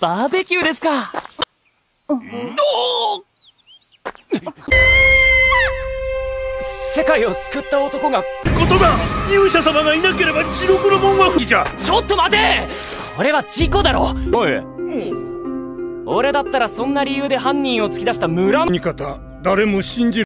バーベキューですか。世界を救った男がことだ。勇者様がいなければ地獄の門はじゃ。ちょっと待て。これは事故だろ。おい。俺だったらそんな理由で犯人を突き出した村。の味方誰も信じる。